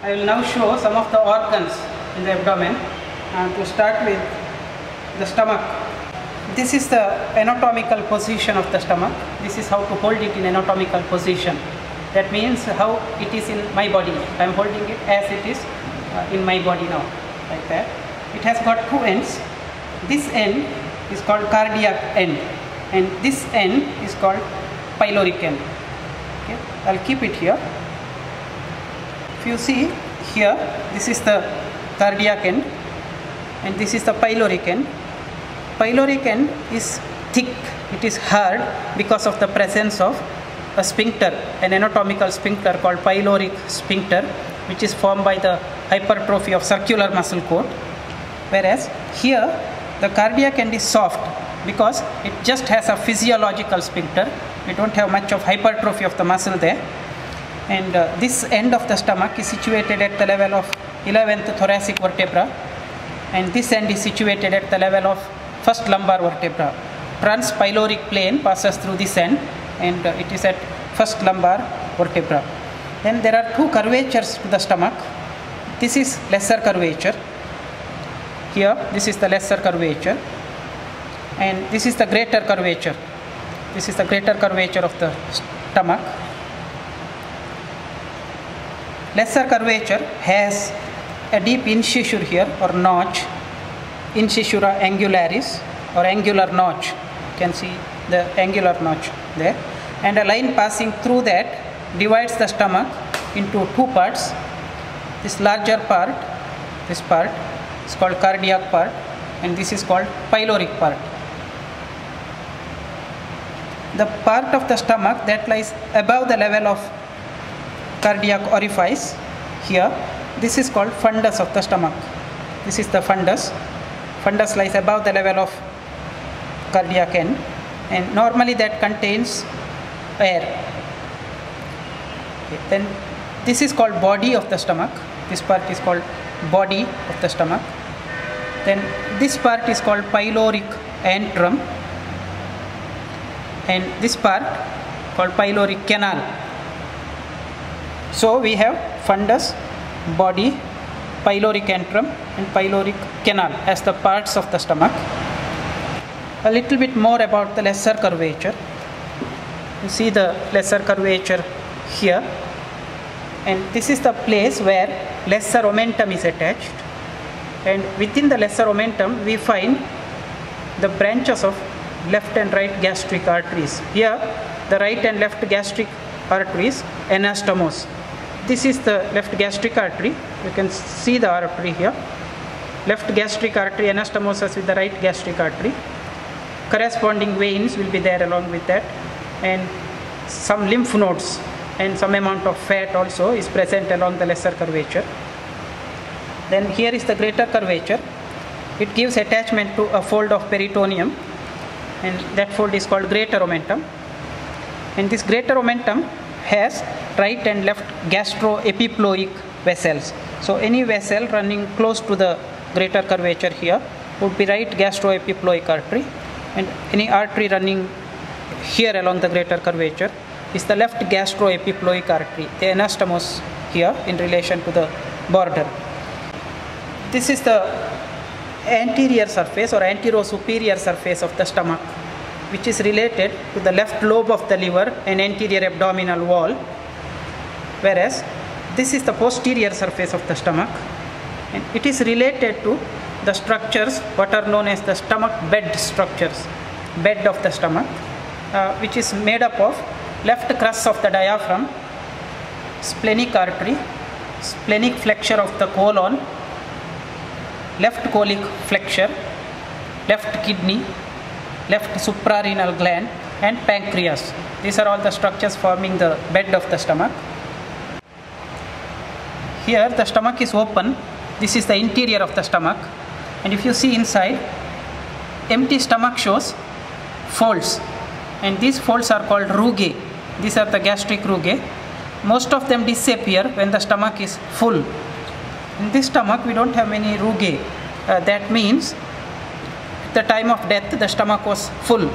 I will now show some of the organs in the abdomen. And to start with the stomach. This is the anatomical position of the stomach. This is how to hold it in anatomical position. That means how it is in my body. I am holding it as it is uh, in my body now, like that. It has got two ends. This end is called cardiac end, and this end is called pyloric end. Okay, I'll keep it here. If you see here, this is the cardiac end, and this is the pyloric end. Pyloric end is thick, it is hard because of the presence of a sphincter, an anatomical sphincter called pyloric sphincter, which is formed by the hypertrophy of circular muscle cord. Whereas here, the cardiac end is soft because it just has a physiological sphincter. We don't have much of hypertrophy of the muscle there. And uh, this end of the stomach is situated at the level of 11th thoracic vertebra, and this end is situated at the level of first lumbar vertebra. Transpyloric plane passes through this end and uh, it is at first lumbar vertebra. Then there are two curvatures to the stomach. This is lesser curvature. Here, this is the lesser curvature, and this is the greater curvature. This is the greater curvature of the stomach. Lesser curvature has a deep incisure here or notch incisura angularis or angular notch. You can see the angular notch there. And a line passing through that divides the stomach into two parts. This larger part, this part, is called cardiac part, and this is called pyloric part. The part of the stomach that lies above the level of cardiac orifice here, this is called fundus of the stomach. This is the fundus fundus lies above the level of cardiac end and normally that contains air. Okay, then this is called body of the stomach. This part is called body of the stomach. Then this part is called pyloric antrum and this part called pyloric canal. So we have fundus, body, pyloric antrum and pyloric canal as the parts of the stomach. A little bit more about the lesser curvature. You see the lesser curvature here and this is the place where lesser omentum is attached and within the lesser omentum we find the branches of left and right gastric arteries. Here the right and left gastric arteries anastomose. This is the left gastric artery. You can see the artery here. Left gastric artery anastomoses with the right gastric artery. Corresponding veins will be there along with that and some lymph nodes and some amount of fat also is present along the lesser curvature. Then here is the greater curvature. It gives attachment to a fold of peritoneum and that fold is called greater omentum. And this greater omentum has right and left gastroepiploic vessels. So any vessel running close to the greater curvature here would be right gastroepiploic artery and any artery running here along the greater curvature is the left gastroepiploic artery, the anastomose here in relation to the border. This is the anterior surface or antero-superior surface of the stomach which is related to the left lobe of the liver and anterior abdominal wall. Whereas this is the posterior surface of the stomach and it is related to the structures what are known as the stomach bed structures bed of the stomach uh, which is made up of left crus of the diaphragm splenic artery splenic flexure of the colon left colic flexure left kidney left suprarenal gland and pancreas. These are all the structures forming the bed of the stomach. Here the stomach is open. This is the interior of the stomach. And if you see inside empty stomach shows folds. And these folds are called rugae. These are the gastric rugae. Most of them disappear when the stomach is full. In this stomach we don't have many rugae. Uh, that means the time of death the stomach was full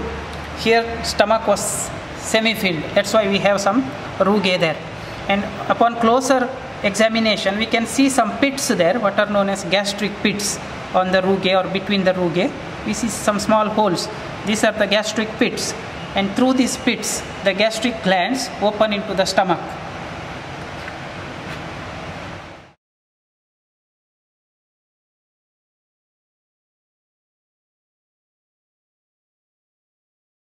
here stomach was semi filled that's why we have some rugae there and upon closer examination, we can see some pits there, what are known as gastric pits on the rugae or between the rugae. We see some small holes. These are the gastric pits. And through these pits, the gastric glands open into the stomach